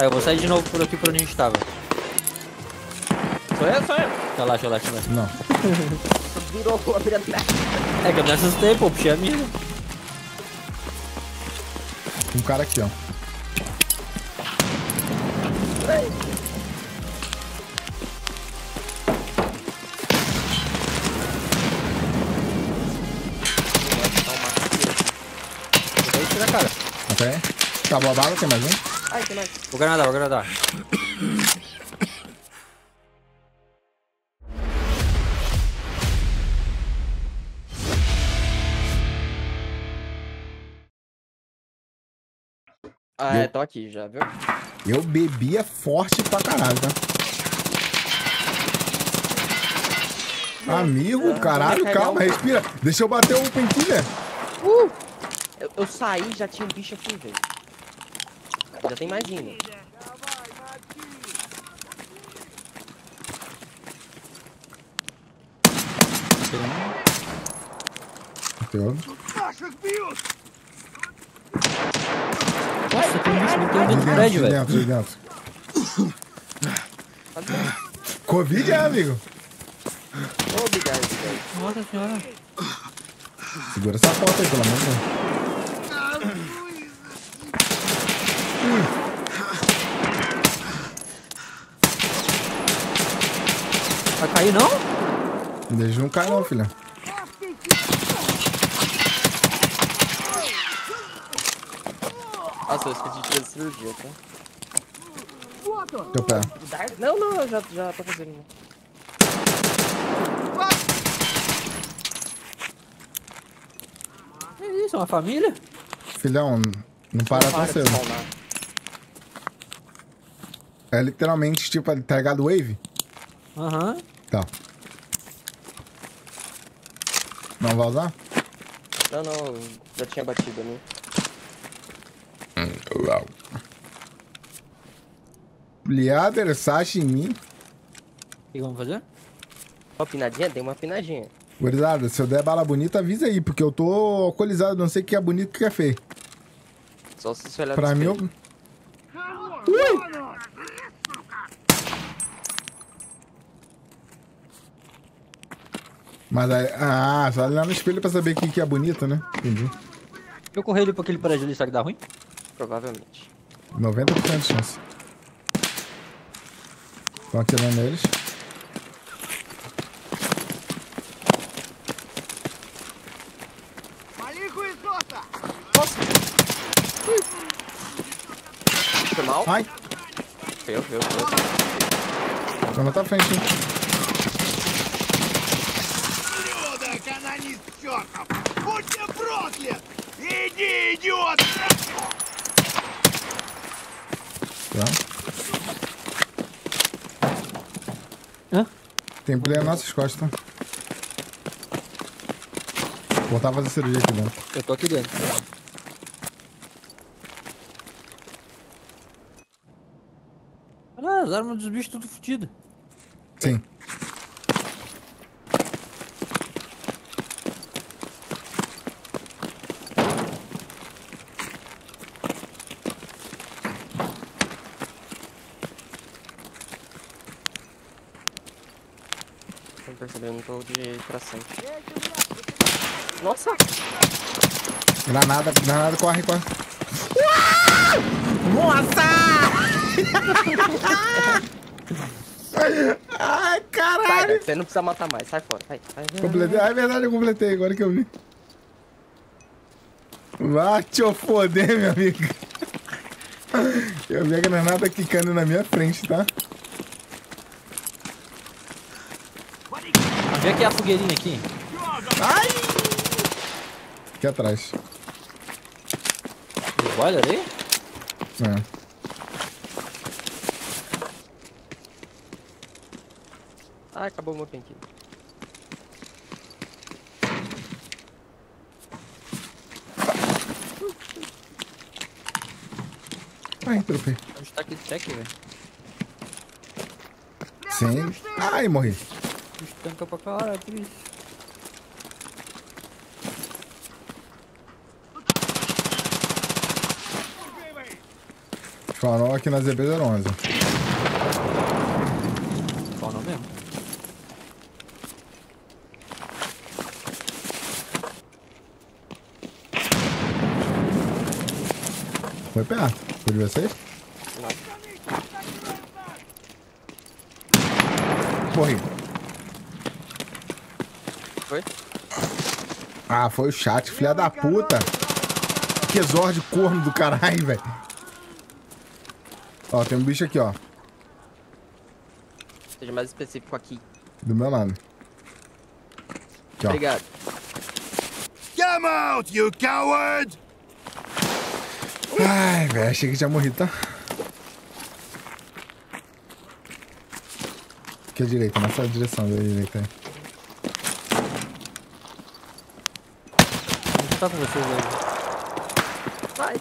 Tá, eu vou sair de novo por aqui por onde a gente tava. Sou eu, sou eu. Relaxa, relaxa, relaxa. Não. Virou a atrás. É que eu me assustei, pô, puxei a mira. Um cara aqui, ó. Cara. Ok. Acabou a bala, tem mais um? Ai, tem mais. Vou granadar, vou granadar. Ah, é, tô aqui já, viu? Eu bebia forte pra caralho, tá? Amigo, caralho, calma, um- respira. Deixa eu bater o pentilha. Eu, eu saí já tinha um bicho aqui, velho. Já tem mais indo. Tem outro. Nossa, tem um bicho muito dentro De do dentro, prédio, velho. dentro, de dentro. Covid é, amigo. Obrigado, velho. Nossa senhora. Segura essa foto aí, pelo amor de Deus. Vai cair não? Deixa não cair não, filha. Nossa, eu esqueci de fazer cirurgia, tá? Teu pé. Não, não, eu já, já tô fazendo. Que isso, é uma família? Filhão, não para tão Para de cedo. É literalmente, tipo, tá ligado wave? Aham. Tá. Não vai usar? Não, não, já tinha batido ali. Liader, sashimi. O que vamos fazer? Uma pinadinha? Tem uma pinadinha. Gurizada, se eu der bala bonita, avisa aí, porque eu tô alcoolizado, não sei o que é bonito e o que é feio. Só se você olhar Pra mim, eu... Mas aí, ah, só olhar no espelho pra saber o que, que é bonito, né? Entendi. Eu correr ele pra aquele prédio ali, será que dá ruim? Provavelmente. 90% de chance. Estão atirando neles. Foi mal? Ai, Feio, feio, feio. tô na tua frente. hein? Tá. Hã? Tem play nas nossas costas, tá? Vou voltar a fazer cirurgia aqui dentro. Eu tô aqui dentro. Olha as armas dos bichos tudo fodido. Sim. Tô percebendo, tô de tração. Nossa! Granada, granada, corre, corre. Nossa! Ai, Sai, caralho! velho, você não precisa matar mais, sai fora. Sai, sai. Completei. Ah, é verdade, eu completei, agora que eu vi. Vai te eu foder, meu amigo. Eu vi a granada quicando na minha frente, tá? Vê aqui a fogueirinha aqui. Ai! Aqui atrás. O boiler aí? É. Ai, acabou o meu penquinho. Ai, tropei. Onde tá aquele tech, velho? Sim. Ai, morri. Bicho tanca pra caralho, por isso. Farol aqui na ZB011. Qual o nome mesmo? Foi perto. Foi de vocês? Morri. Foi? Ah, foi o chat, filha da puta. Que Zord corno do caralho, velho. Ó, tem um bicho aqui, ó. Seja mais específico aqui. Do meu lado. Aqui, ó. Obrigado. Come out, you coward! Ai, velho, achei que tinha morrido, tá? Aqui à direita, nessa direção da direita aí. Tá com vocês aí? Vai.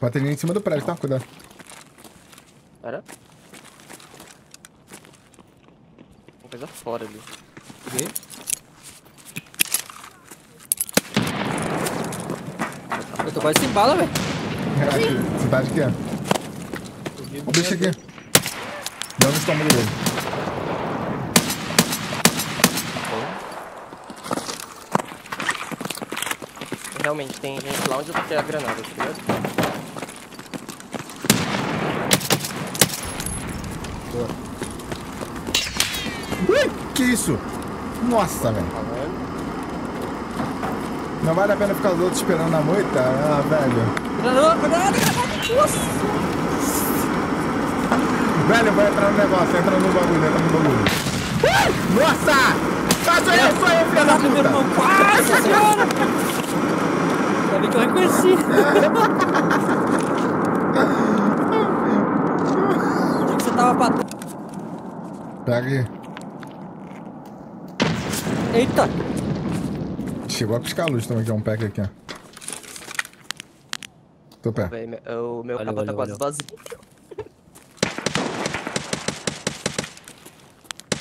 Bateria em cima do prédio, tá? Cuidado. Pera. Uma coisa fora ali. Peguei. Eu tô quase sem bala, velho. É, cidade aqui, ó. Ó o bicho aqui. Deu no estômago dele. Realmente, tem gente lá onde eu botei a granada, tá ligado? Ui, que isso? Nossa, velho. Não vale a pena ficar os outros esperando na moita? Ah, velho. Granada, granada, granada. Nossa. Velho, vai entrar no negócio. Entra no bagulho, entra no bagulho. Nossa! Tá, sou eu, sou eu, filha da puta! Nossa senhora. Bem que eu reconheci. Que você tava pra. Pega aqui. Eita. Chegou a piscar a luz também, que é um pack aqui, ó. Tô pé. Véi, o meu capa tá quase vazio.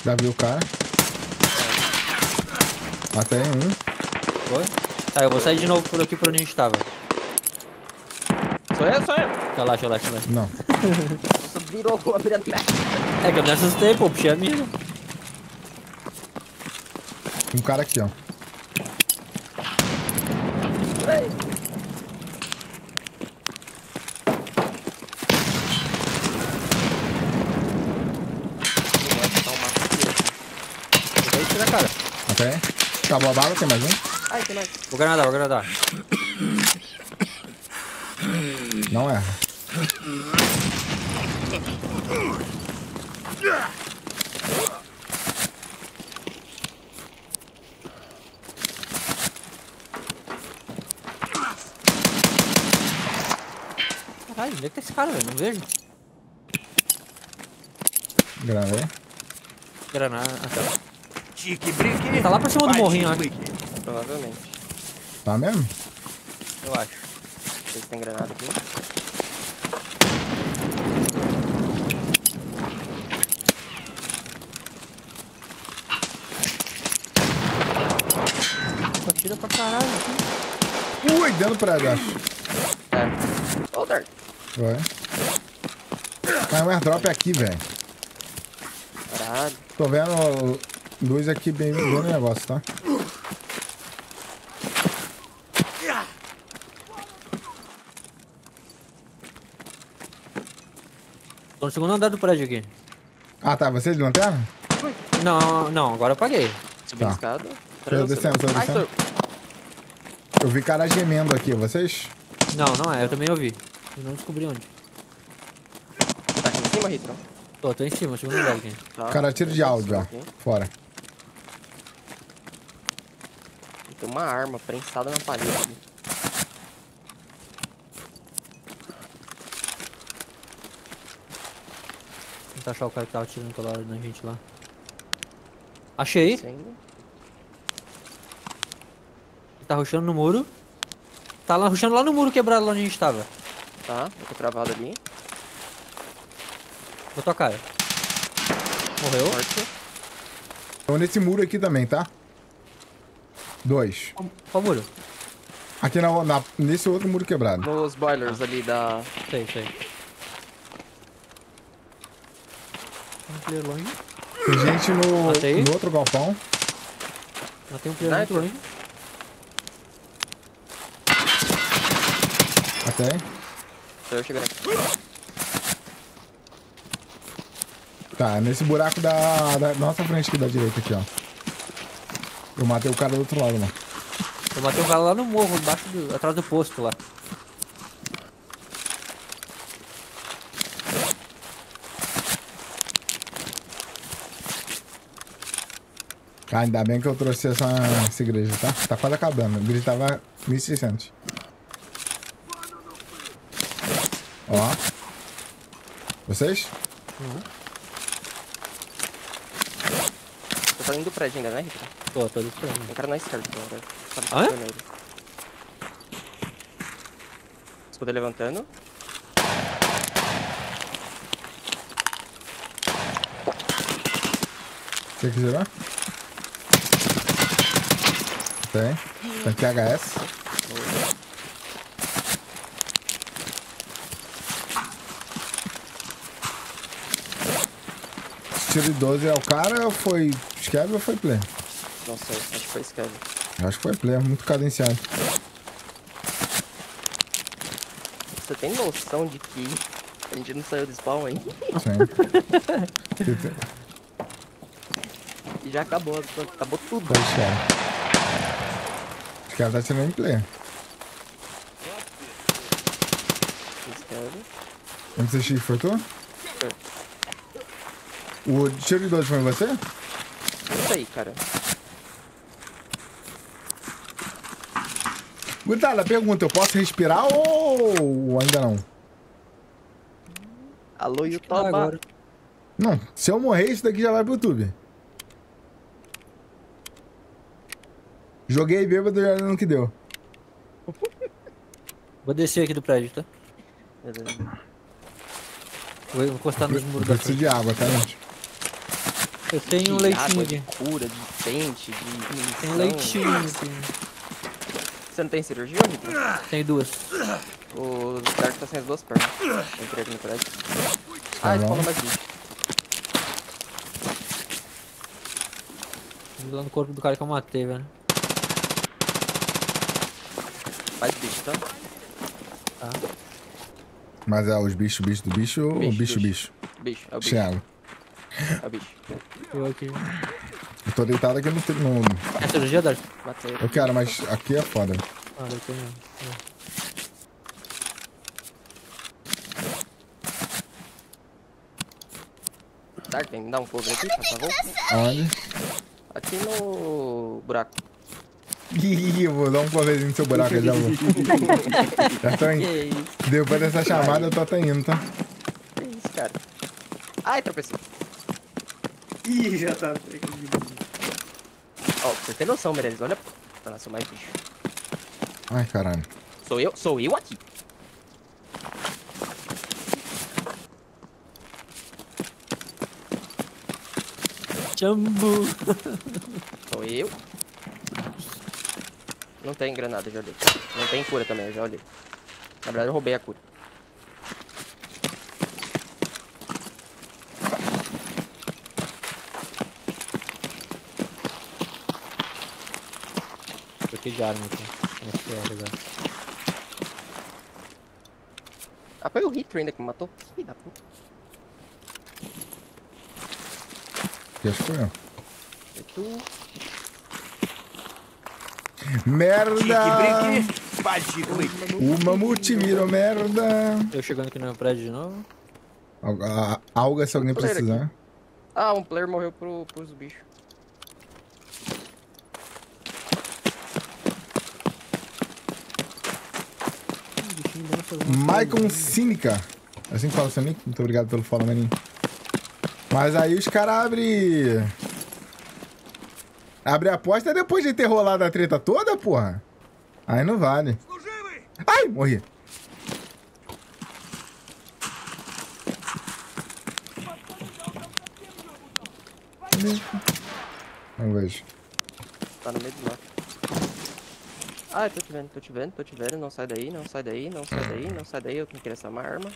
Já viu o cara. Até um. Foi? Tá, eu vou sair de novo por aqui por onde a gente tava. Sou eu, sou eu. Relaxa, relaxa, relaxa. Não. Você virou a minha merda. É que eu me assustei, pô. Puxei a mira. Um cara aqui, ó. Cara. Até. Acabou a bala, tem mais um? Ai, tem mais. Vou granadar, vou granadar. Não erra. Caralho, onde é que tá esse cara, velho? Não vejo. Granada. Granada. Ah, tá. Chique-brique. Tá lá pra cima do morrinho, ó. Provavelmente. Tá mesmo? Eu acho. Vocês têm granada aqui? Só tira pra caralho. aqui. Ui, dentro do prédio, acho. É. Ô, Dark. Vai. Caiu um airdrop aqui, velho. Caralho. Tô vendo luz aqui bem, bem no negócio, tá? Tô no segundo andar do prédio aqui. Ah, tá. Você de lanterna? Não, não, agora eu apaguei. Subindo Tá. escada. Tô descendo, tô descendo. Eu vi cara gemendo aqui, vocês? Não, não é, eu também ouvi. Eu não descobri onde. Tá aqui em cima, Ritro? Tô, tô em cima, segundo andar aqui. Tá. Cara, tiro de áudio, ó. Fora. Tem uma arma prensada na parede Tentar achar o cara que tava tirando toda hora na gente lá. Achei. Ele tá rushando no muro. Tá lá rushando lá no muro quebrado lá onde a gente tava. Tá, eu tô travado ali. Botou a cara. Morreu. Morto. Tô nesse muro aqui também, tá? Dois. Qual muro? Aqui na, na- nesse outro muro quebrado. Nos boilers ali da. Sei, sei. Tem um player longe. Tem gente Matei. no, no outro galpão. Mas tem um player muito Sniper. longe. Até. Tô eu chegando aqui. Tá, nesse buraco da, da nossa frente aqui da direita aqui, ó. Eu matei o cara do outro lado lá. Eu matei um cara lá no morro, embaixo do, atrás do posto lá. Cara, ainda bem que eu trouxe essa, essa igreja, tá? Tá quase acabando. A igreja tava 1600. Ó. Vocês? Você tá indo do prédio ainda, né, Rita? Pô, tô esperando. Tem cara na esquerda, agora. Tá Ah, é? ele. Escuta levantando. Você que girar? Tem. Tem THS. Tiro de 12 é o cara ou foi Scab ou foi player? Não sei, acho que foi. Eu acho que foi player, muito cadenciado. Você tem noção de que a gente não saiu do spawn, hein? Sim. E já acabou, acabou tudo. Foi Scab. Os caras tá tirando em player. MCX foi tu? O tiro de 12 foi em você? Não sei, cara. Guitarra, pergunta, eu posso respirar ou ainda não? Alô, Yutoba. agora. Não, se eu morrer, isso daqui já vai pro YouTube. Joguei bêbado já no que deu. Vou descer aqui do prédio, tá? Beleza. Vou encostar nos muros da frente. de água, tá, gente? Eu tenho um leitinho aqui. de cura, de pente, de. Tem um leitinho aqui. Você não tem cirurgia, Rita? Tem duas. O Dark tá sem as duas pernas. Eu entrei aqui no prédio. Tá Ah, spawnou mais bicho. Lá no corpo do cara que eu matei, velho. Mais bicho, tá? Tá. Mas é os bichos, bicho do bicho ou Bicho, bicho, bicho. bicho? Bicho, é o bicho. Água. É o bicho. Eu aqui. Eu tô deitado aqui no... no... É cirurgia, Dark? Matei. Eu quero, mas aqui é foda. Ah, eu tenho. Dark, vem me dar um cover aqui, por favor. Aonde? Aqui no buraco. Ih, eu vou dar um coverzinho no seu buraco, já vou. já tô Que indo. isso, Depois dessa chamada, eu tô até indo, tá? que isso, cara. Ai, tropecei. Ih, já tá. Ó, você tem noção, Meirelles, olha. Nossa, mais bicho. Ai, caralho. Sou eu, sou eu aqui. Jambu. Sou eu. Não tem granada, já olhei. Não tem cura também, eu já olhei. Na verdade, eu roubei a cura. Troquei de arma aqui. Esse é legal. Ah, foi o Hitler ainda que me matou. Filho da puta. Que acho que foi eu. Foi tu. Merda! O mamute virou merda! Eu chegando aqui no meu prédio de novo. algo a, alga se alguém precisar. Aqui. Ah, um player morreu pro, pros bichos. Michael Cínica. Assim que fala seu nick? Muito obrigado pelo follow, maninho. Mas aí os caras abrem... Abre a aposta depois de ter rolado a treta toda, porra. Aí não vale. Ai, morri. Não vejo. Tá no meio do mapa. Ah, eu tô te vendo, tô te vendo, tô te vendo. Não sai daí, não sai daí, não sai daí, não sai daí. Eu tenho que essa arma. arma.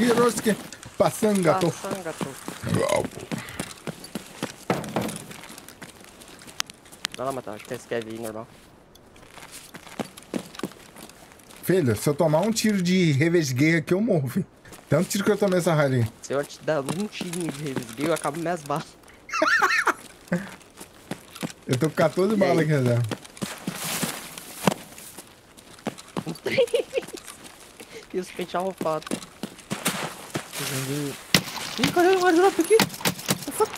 Hiroski. Hirosuke, Passangato. Passa, gato. Vai lá matar, acho que é esse Kevin normal. Filho, se eu tomar um tiro de revesgueio aqui, eu morro, filho. Tanto tiro que eu tomei essa raiva aí. Se eu te dar um tirinho de revisguei, eu acabo minhas balas. Eu tô com 14 balas aqui, reserva. E os pente arrofados. Tô vendo... Ih, cadê o airdrop aqui? Fuck?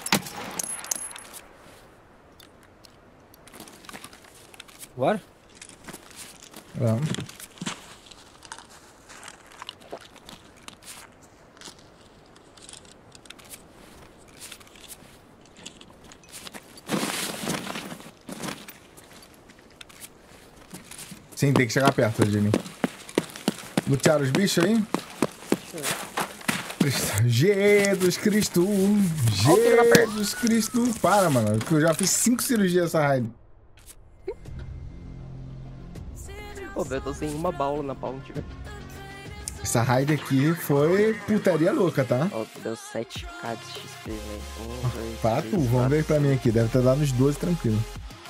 Bora? Vamos. Sim, tem que chegar perto de mim. Lutearam os bichos aí? Jesus Cristo! Jesus Cristo! Para, mano, que eu já fiz cinco cirurgias essa raid. Pô, eu tô sem uma bala na tipo. Essa raid aqui foi putaria louca, tá? Ó, deu 7k de XP, velho. Um, dois, Para três, tu, vamos quatro, ver pra mim aqui. Deve ter dado uns 12 tranquilo.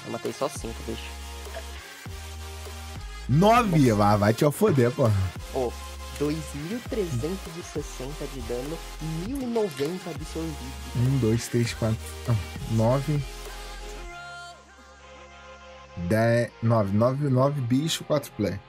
Eu matei só 5, bicho. 9! Vai, vai te foder, porra. Pô, 2.360 de dano, 1.090 absorvido. 1, 2, 3, 4, 9. 10, 9, 9, 9 bicho, 4 play.